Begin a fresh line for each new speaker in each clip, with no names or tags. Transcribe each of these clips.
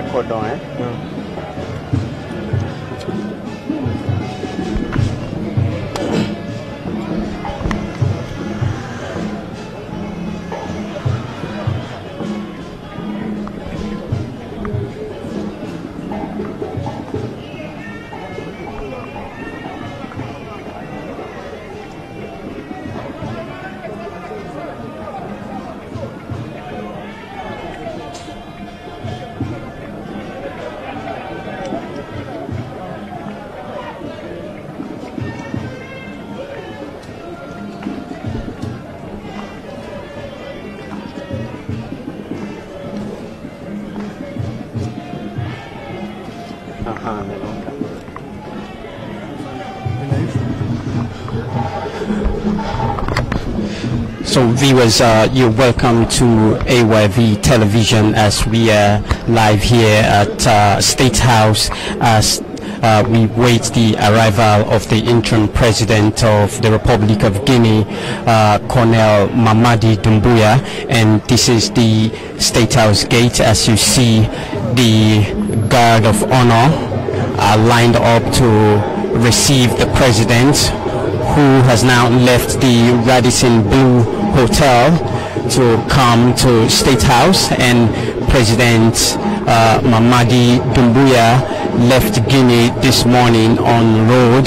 Record photo हैं
So viewers, uh, you're welcome to AYV television as we are live here at uh, State House as uh, we wait the arrival of the interim president of the Republic of Guinea, uh, Colonel Mamadi Doumbouya, and this is the State House gate. As you see, the guard of honor are lined up to receive the president who has now left the Radisson Blu Hotel to come to State House and President uh, Mamadi Doumbouya left Guinea this morning on road.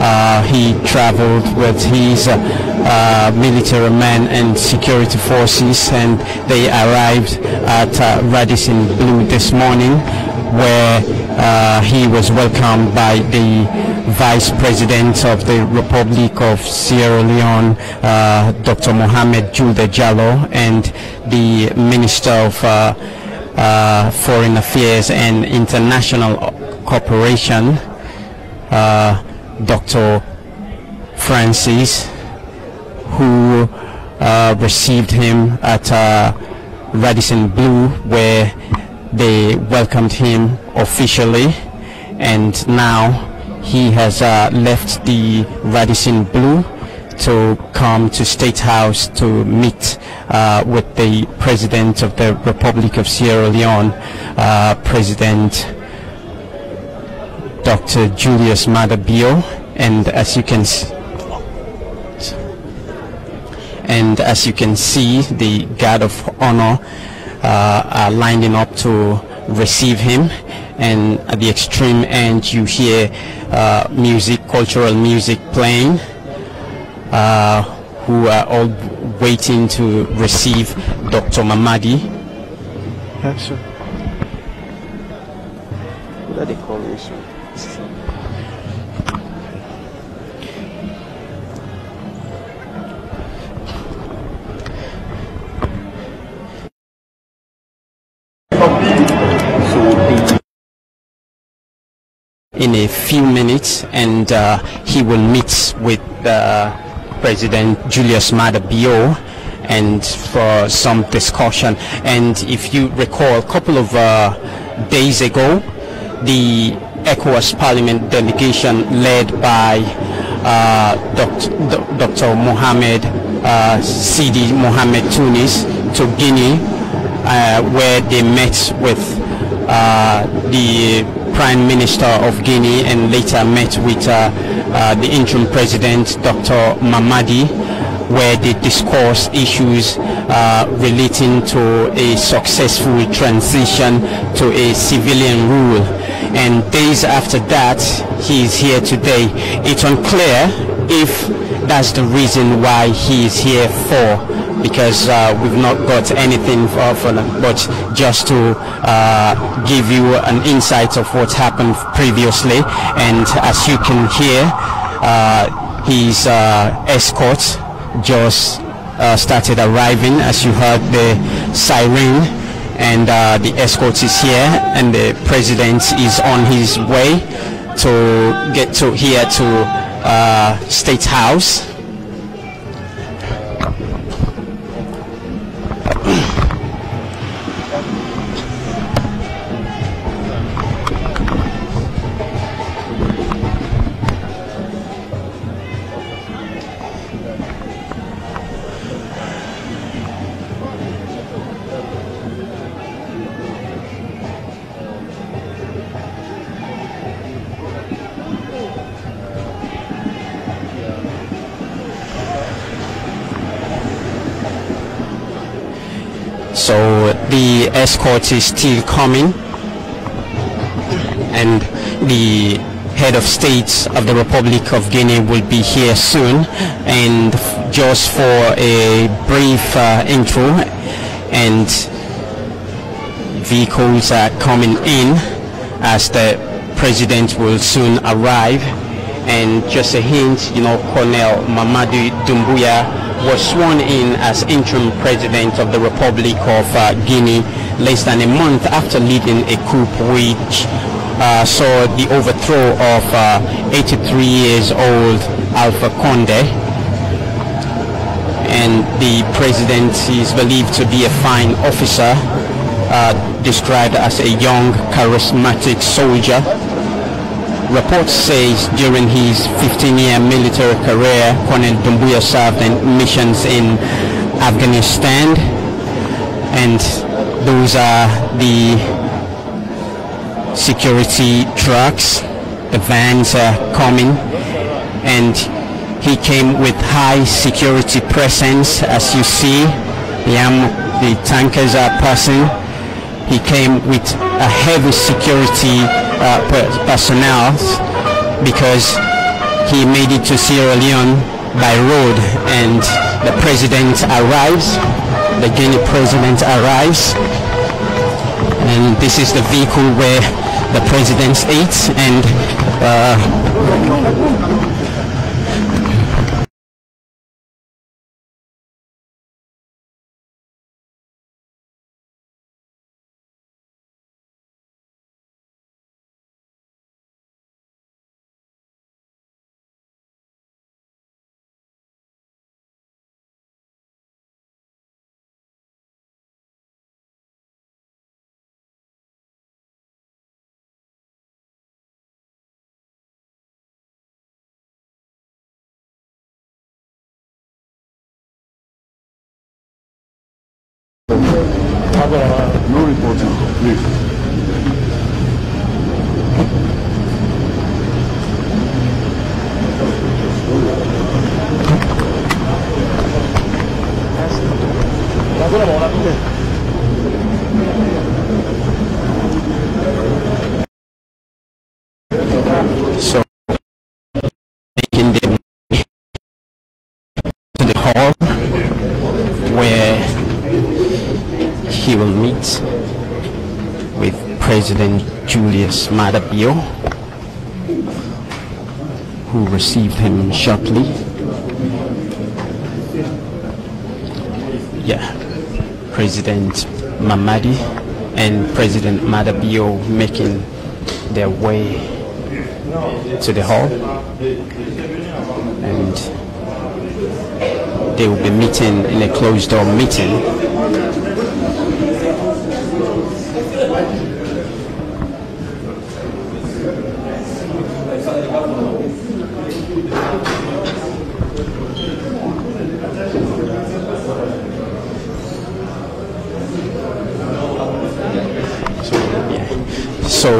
Uh, he traveled with his uh, uh, military men and security forces and they arrived at uh, Radisson Blu this morning where uh, he was welcomed by the Vice President of the Republic of Sierra Leone, uh, Dr. Mohamed Juldeh Jalloh, and the Minister of uh, uh, Foreign Affairs and International Cooperation, uh, Dr. Francis, who uh, received him at uh, Radisson Blu, where they welcomed him officially, and now he has uh, left the Radisson Blu to come to State House to meet uh, with the President of the Republic of Sierra Leone, uh, President Dr. Julius Maada Bio, and as you can s- and as you can see, the guard of honor uh, are lining up to receive him. And at the extreme end, you hear uh, music, cultural music playing, uh, who are all waiting to receive Dr. Mamadi.
Yeah, sure. What are they calling this
in a few minutes and uh, he will meet with uh, President Julius Maada Bio and for some discussion and if you recall a couple of uh, days ago the ECOWAS Parliament delegation led by Dr. Dr. Mohamed Sidie Mohamed Tunis to Guinea uh, where they met with uh, the Prime Minister of Guinea and later met with uh, uh, the interim president, Dr. Mamadi, where they discussed issues uh, relating to a successful transition to a civilian rule. And days after that, he is here today. It's unclear if that's the reason why he is here for because uh, we've not got anything for, for them, but just to uh, give you an insight of what happened previously. And as you can hear, uh, his uh, escort just uh, started arriving as you heard the siren and uh, the escort is here and the president is on his way to get to here to State House escort is still coming. And the head of state of the Republic of Guinea will be here soon. And just for a brief uh, intro and vehicles are coming in as the president will soon arrive. And just a hint you know Colonel Mamadou Doumbouya was sworn in as interim president of the Republic of uh, Guinea less than a month after leading a coup which uh, saw the overthrow of uh, 83 years old Alpha Conde. And the president is believed to be a fine officer uh, described as a young charismatic soldier Reports says during his 15-year military career, Colonel Doumbouya served in missions in Afghanistan, and those are the security trucks. The vans are coming, and he came with high security presence, as you see. The, the tankers are passing. He came with a heavy security uh, personnel because he made it to Sierra Leone by road and the president arrives, the Guinea president arrives and this is the vehicle where the president eats and uh,
No reporting, please.
so Julius Maada Bio, who received him shortly. Yeah, President Mamadi and President Maada Bio making their way to the hall. And they will be meeting in a closed door meeting so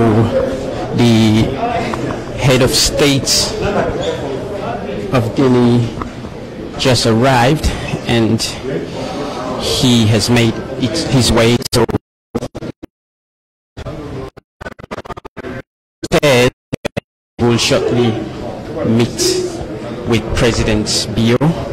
the head of state of Guinea just arrived and he has made his way said will shortly meet with President Bio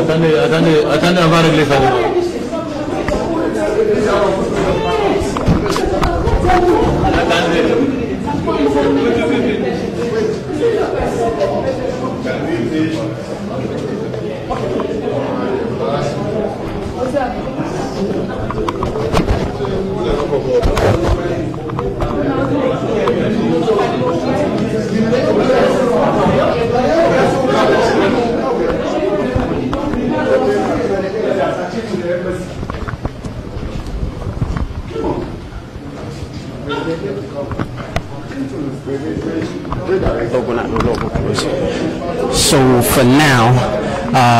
attendez, attendez, attendez, on va régler ça.
Attendez.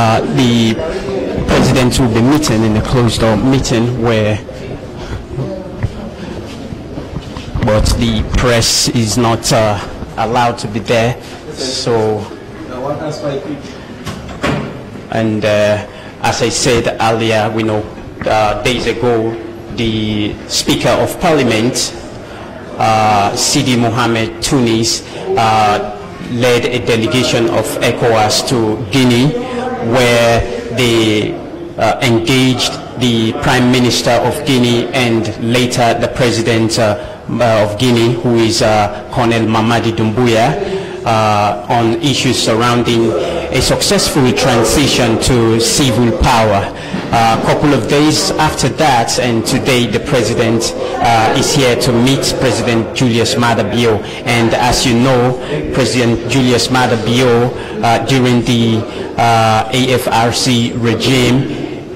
Uh, the president will be meeting in a closed door meeting where but the press is not uh, allowed to be there. So and uh, as I said earlier, we know uh, days ago the Speaker of Parliament uh, Sidie Mohamed Tunis uh, led a delegation of ECOWAS to Guinea where they uh, engaged the Prime Minister of Guinea and later the President uh, uh, of Guinea who is uh, Colonel Mamadi Doumbouya uh, on issues surrounding a successful transition to civil power. A couple of days after that, and today the president uh, is here to meet President Julius Maada Bio. And as you know, President Julius Maada Bio, uh, during the uh, AFRC regime,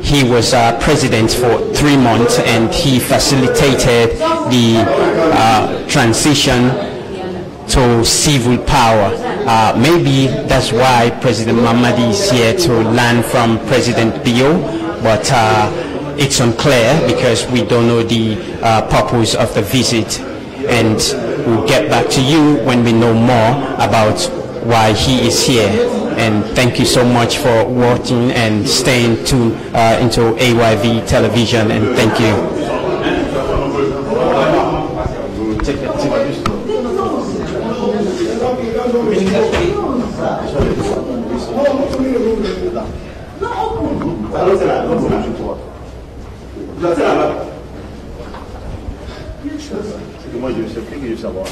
he was uh, president for three months and he facilitated the uh, transition to civil power. Uh, maybe that's why President Mamadi is here to learn from President Bio, but uh, it's unclear because we don't know the uh, purpose of the visit. And we'll get back to you when we know more about why he is here. And thank you so much for watching and staying tuned uh, into AYV television. And thank you.
Tá, não será, não será. Não será, não. Você que manda isso, eu peguei isso agora.